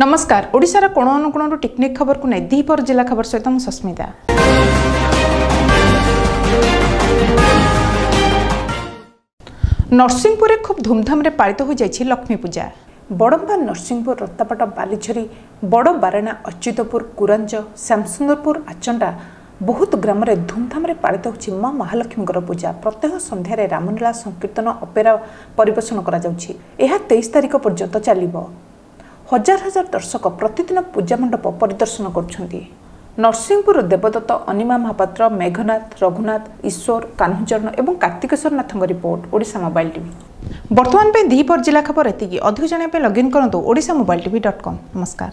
ନମସ୍କାର ଓଡ଼ିଶାର କୋଣ ଅନୁକୋଣରୁ ଟିକନିକ୍ ଖବରକୁ ନେଇ ଦ୍ୱିପହର ଜିଲ୍ଲା ଖବର ସହିତ ମୁଁ ସସ୍ମିତା। ନରସିଂହପୁରରେ ଖୁବ୍ ଧୁମଧାମରେ ପାଳିତ ହୋଇଯାଇଛି ଲକ୍ଷ୍ମୀ ପୂଜା ବଡ଼ମ୍ବା ନରସିଂହପୁର ବାଲିଝରି ବଡ଼ ବାରେଣା ଅଚ୍ୟୁତପୁର କୁରାଞ୍ଜ ଶ୍ୟାମସୁନ୍ଦରପୁର ଆଚଣ୍ଡା ବହୁତ ଗ୍ରାମରେ ଧୁମଧାମରେ ପାଳିତ ହେଉଛି ମା ମହାଲକ୍ଷ୍ମୀଙ୍କର ପୂଜା। ପ୍ରତ୍ୟହ ସନ୍ଧ୍ୟାରେ ରାମନୀଳା ସଂକୀର୍ତ୍ତନ ଅପେରା ପରିବେଷଣ କରାଯାଉଛି ଏହା ତେଇଶ ତାରିଖ ପର୍ଯ୍ୟନ୍ତ ଚାଲିବ। ହଜାର ହଜାର ଦର୍ଶକ ପ୍ରତିଦିନ ପୂଜା ମଣ୍ଡପ ପରିଦର୍ଶନ କରୁଛନ୍ତି। ନରସିଂହପୁର ଦେବଦତ୍ତ ଅନିମା ମହାପାତ୍ର ମେଘନାଥ ରଘୁନାଥ ଈଶ୍ୱର କାହ୍ନୁଚରଣ ଏବଂ କାର୍ତ୍ତିକେଶ୍ୱର ନାଥଙ୍କ ରିପୋର୍ଟ ଓଡ଼ିଶା ମୋବାଇଲ ଟିଭି। ବର୍ତ୍ତମାନ ପାଇଁ ଦ୍ୱିପହର ଜିଲ୍ଲା ଖବର ଏତିକି। ଅଧିକ ଜାଣିବା ପାଇଁ ଲଗ୍ଇନ୍ କରନ୍ତୁ Odisha mobile TV dot com. ନମସ୍କାର।